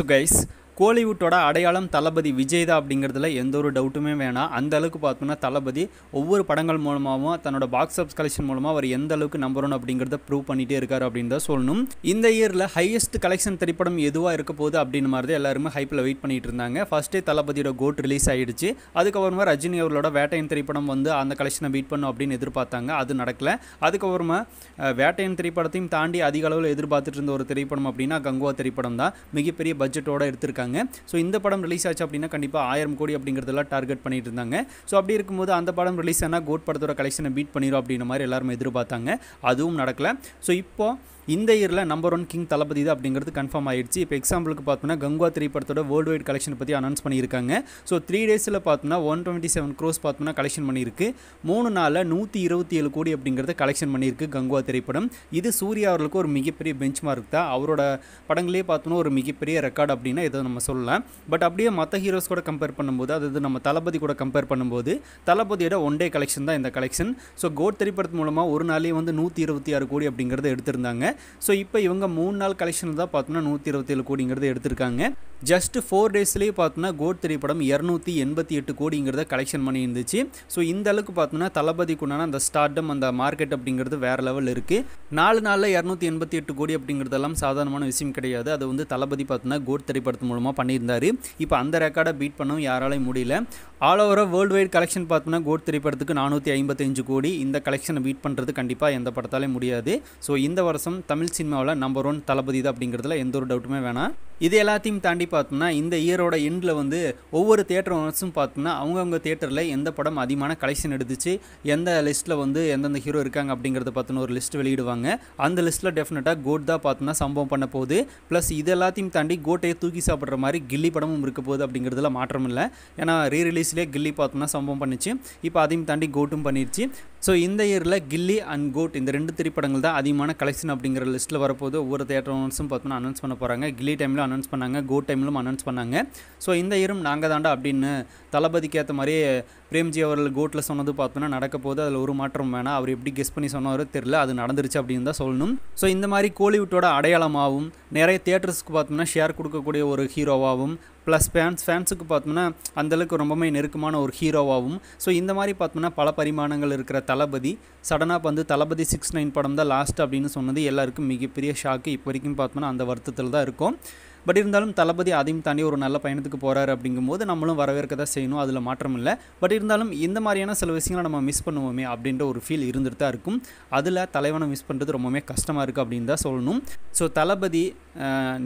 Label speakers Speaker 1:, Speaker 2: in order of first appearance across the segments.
Speaker 1: So guys கோலிவுட்டோட அடையாளம் தளபதி விஜய் தான் அப்படிங்கிறதுல எந்த ஒரு டவுட்டுமே வேணாம். அந்த அளவுக்கு பார்த்தோம்னா தளபதி ஒவ்வொரு படங்கள் மூலமாகவும் தன்னோட பாக்ஸ் ஆஃபீஸ் கலெக்ஷன் மூலமாக அவர் எந்த அளவுக்கு நம்புறோம் அப்படிங்கிறத ப்ரூவ் பண்ணிகிட்டே இருக்கார் அப்படின்னு தான் சொல்லணும். இந்த இயரில் ஹையஸ்ட் கலெக்ஷன் திரைப்படம் எதுவாக இருக்க போகுது அப்படின்னு மாதிரி தான் எல்லாருமே ஹைப்பில் வெயிட் பண்ணிட்டு இருந்தாங்க. ஃபஸ்ட்டே தளபதியோட கோட் ரிலீஸ் ஆகிடுச்சு அதுக்கப்புறமா ரஜினி அவர்களோட வேட்டையன் திரைப்படம் வந்து அந்த கலெக்ஷனை பீட் பண்ணும் அப்படின்னு எதிர்பார்த்தாங்க. அது நடக்கல. அதுக்கப்புறமா வேட்டையன் திரைப்படத்தையும் தாண்டி அதிக அளவில் எதிர்பார்த்துட்டு இருந்த ஒரு திரைப்படம் அப்படின்னா கங்குவா திரைப்படம் தான் மிகப்பெரிய பட்ஜெட்டோடு எடுத்திருக்காங்க. ஸோ இந்த படம் ரிலீஸ் ஆச்சு அப்படின்னா கண்டிப்பாக ஆயிரம் கோடி அப்படிங்கிறதெல்லாம் டார்கெட் பண்ணிட்டு இருந்தாங்க. ஸோ அப்படி இருக்கும்போது அந்த படம் ரிலீஸ் ஆனால் கோட் படத்தோட கலெக்ஷனை பீட் பண்ணிடும் அப்படின்ற மாதிரி எல்லாரும் எதிர்பார்த்தாங்க. அதுவும் நடக்கலை. ஸோ இப்போ இந்த இயரில் நம்பர் ஒன் கிங் தளபதி தான் அப்படிங்கிறது கன்ஃபார்ம் ஆயிடுச்சு. இப்போ எக்ஸாம்பிளுக்கு பார்த்தோம்னா கங்குவா திரைப்படத்தோட வேர்ல்டு வைட் கலெக்ஷன் பற்றி அனௌன்ஸ் பண்ணியிருக்காங்க. ஸோ த்ரீ டேஸில் பார்த்தோம்னா ஒன் டுவெண்ட்டி செவன் க்ரோஸ் பார்த்தோம்னா கலெக்ஷன் பண்ணியிருக்கு. மூணு நாளில் நூற்றி இருபத்தி ஏழு கோடி அப்படிங்கிறத கலெக்ஷன் பண்ணியிருக்கு கங்குவா திரைப்படம். இது சூர்யா அவர்களுக்கு ஒரு மிகப்பெரிய பெஞ்ச் மார்க் தான். அவரோட படங்களே பார்த்தோன்னா ஒரு மிகப்பெரிய ரெக்கார்டு அப்படின்னா இதை நம்ம சொல்லலாம். பட் அப்படியே மற்ற ஹீரோஸ் கூட கம்பேர் பண்ணும்போது அதாவது நம்ம தளபதி கூட கம்பேர் பண்ணும்போது தளபதியோட ஒன் டே கலெக்ஷன் தான் இந்த கலெக்ஷன் ஸோ கோட் திரைப்படத்து மூலமாக ஒரு நாளே வந்து நூற்றி இருபத்தி ஆறு கோடி அப்படிங்கிறத எடுத்திருந்தாங்க. ஸோ இப்போ இவங்க மூணு நாள் கலெக்ஷன் தான் பார்த்தோம்னா நூற்றி இருபத்தேழு கோடிங்கிறது எடுத்திருக்காங்க. ஜஸ்ட் ஃபோர் டேஸ்லேயே பார்த்தோன்னா கோட் திரைப்படம் இரநூத்தி எண்பத்தி எட்டு கோடிங்கிறத கலெக்ஷன் பண்ணி இருந்துச்சு ஸோ இந்த அளவுக்கு பார்த்தோன்னா தளபதிக்குண்டான அந்த ஸ்டார்டம் அந்த மார்க்கெட் அப்படிங்கிறது வேறு லெவல் இருக்குது நாலு நாளில் இரநூத்தி எண்பத்தி எட்டு கோடி அப்படிங்கிறதெல்லாம் சாதாரணமான விஷயம் கிடையாது. அது வந்து தளபதி பார்த்தோன்னா கோட் திரைப்படத்து மூலமாக பண்ணியிருந்தாரு. இப்போ அந்த ரெக்கார்டை பீட் பண்ணவும் யாராலையும் முடியல. ஆல் ஓவராக வேர்ல்டு வைட் கலெக்ஷன் பார்த்தோன்னா கோட் திரைப்படத்துக்கு நானூற்றி ஐம்பத்தஞ்சு கோடி. இந்த கலெக்ஷனை பீட் பண்ணுறது கண்டிப்பாக எந்த படத்தாலையும் முடியாது. ஸோ இந்த வருஷம் தமிழ் சினிமாவில் நம்பர் ஒன் தளபதி தான் அப்படிங்கிறதுல எந்த ஒரு டவுட்டுமே வேணாம். இது எல்லாத்தையும் தாண்டி பார்த்தோம்னா இந்த இயரோட எண்டில் வந்து ஒவ்வொரு தேட்டர் ஓனர்ஸும் பார்த்தோம்னா அவங்கவுங்க தேட்டரில் எந்த படம் அதிகமான கலெக்ஷன் எடுத்துச்சு எந்த லிஸ்ட்டில் வந்து எந்தெந்த ஹீரோ இருக்காங்க அப்படிங்கிறத பார்த்தோன்னா ஒரு லிஸ்ட் வெளியிடுவாங்க. அந்த லிஸ்ட்டில் டெஃபினட்டாக கோட் தான் பார்த்தோம்னா சம்பவம் பண்ண போகுது. ப்ளஸ் இது எல்லாத்தையும் தாண்டி கோட்டையை தூக்கி சாப்பிட்ற மாதிரி கில்லி படமும் இருக்க போகுது அப்படிங்கிறதுல மாற்றம் இல்லை ஏன்னா ரீ ரிலீஸ்லேயே கில்லி பார்த்தோம்னா சம்பவம் பண்ணிச்சு. இப்போ அதையும் தாண்டி கோட்டும் பண்ணிருச்சு. ஸோ இந்த இயரில் கில்லி அண்ட் கோட் இந்த ரெண்டு திரைப்படங்கள் தான் அதிகமான கலெக்ஷன் அப்படிங்கிற லிஸ்ட்டில் வரப்போது ஒவ்வொரு தேட்டர் ஓனர்ஸும் பார்த்தோம்னா அனௌன்ஸ் பண்ண போகிறாங்க கில்லி டைமில் அனௌன்ஸ் பண்ணாங்க கோட் டைம்லும் அனௌன்ஸ் பண்ணாங்க. ஸோ இந்த இயரும் நாங்கள் தாண்டா அப்படின்னு தளபதிக்கு ஏற்ற மாதிரியே பிரேம்ஜி அவர்கள் கோட்டில் சொன்னது பார்த்தோன்னா நடக்க போது அதில் ஒரு மாற்றம் வேணாம். அவர் எப்படி கெஸ் பண்ணி சொன்னாரோ தெரில அது நடந்துருச்சு அப்படின்னு தான் சொல்லணும். ஸோ இந்த மாதிரி கோலிவுட்டோட அடையாளமாகவும் நிறைய தேட்டர்ஸ்க்கு பார்த்தோம்னா ஷேர் கொடுக்கக்கூடிய ஒரு ஹீரோவாகவும் ப்ளஸ் ஃபேன்ஸ் ஃபேன்ஸுக்கு பார்த்தோம்னா அந்தளவுக்கு ரொம்பவுமே நெருக்கமான ஒரு ஹீரோவாகவும் ஸோ இந்த மாதிரி பார்த்தோம்னா பல பரிமாணங்கள் இருக்கிற தளபதி சடனாக வந்து தளபதி சிக்ஸ் நைன் படம் தான் லாஸ்ட் அப்படின்னு சொன்னது எல்லாருக்கும் மிகப்பெரிய ஷாக்கு இப்போ வரைக்கும் பார்த்தோம்னா அந்த வருத்தத்தில் தான் இருக்கும். பட் இருந்தாலும் தளபதி அதையும் தாண்டி ஒரு நல்ல பயணத்துக்கு போகிறாரு அப்படிங்கும்போது நம்மளும் வரவேற்க தான் செய்யணும். அதில் மாற்றம் இல்லை. பட் இருந்தாலும் இந்த மாதிரியான சில விஷயங்களை நம்ம மிஸ் பண்ணுவோமே அப்படின்ற ஒரு ஃபீல் இருந்துட்டு தான் இருக்கும். அதில் தலைவனை மிஸ் பண்ணுறது ரொம்பவுமே கஷ்டமாக இருக்குது அப்படின்னு தான் சொல்லணும். ஸோ தளபதி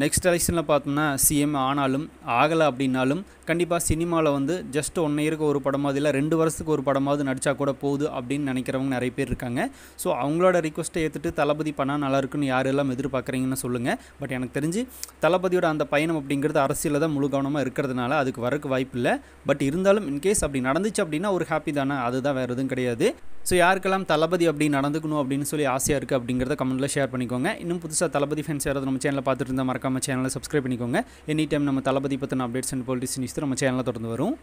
Speaker 1: நெக்ஸ்ட் எலெக்ஷனில் பார்த்தோம்னா சிஎம் ஆனாலும் ஆகலை அப்படின்னாலும் கண்டிப்பாக சினிமாவில் வந்து ஜஸ்ட் ஒன் இயருக்கு ஒரு படமாவது இல்லை ரெண்டு வருஷத்துக்கு ஒரு படமாவது நடித்தா கூட போகுது அப்படின்னு நினைக்கிறவங்க நிறைய பேர் இருக்காங்க. ஸோ அவங்களோட ரிக்வஸ்ட்டை ஏற்றுட்டு தளபதி பண்ணால் நல்லாயிருக்குன்னு யாரெல்லாம் எதிர்பார்க்குறீங்கன்னு சொல்லுங்கள் பட் எனக்கு தெரிஞ்சு தளபதியோட அந்த பயணம் அப்படிங்கிறது அரசியலில் தான் முழு கவனமாக இருக்கிறதுனால அதுக்கு வரக்கு வாய்ப்பு இல்லை. பட் இருந்தாலும் இன்கேஸ் அப்படி நடந்துச்சு அப்படின்னா ஒரு ஹாப்பி தானே. அதுதான் வேறு எதுவும் கிடையாது. ஸோ யாருக்கெல்லாம் தளபதி அப்படி நடந்துக்கணும் அப்படின்னு சொல்லி ஆசையாக இருக்குது அப்படிங்கிறத கமெண்ட்டில் ஷேர் பண்ணிக்கோங்க. இன்னும் புதுசாக தளபதி ஃபேன்ஸ் யாராவது நம்ம சேனலில் பார்த்துட்டு இருந்தால் மறக்காமல் சேனலை சப்ஸ்கிரைப் பண்ணிக்கோங்க. எனி டைம் நம்ம தளபதி பற்றின அப்டேட்ஸ் அண்ட் பாலிட்டிக்ஸ் நியூஸ் நம்ம சேனலில் தொடர்ந்து வரும்.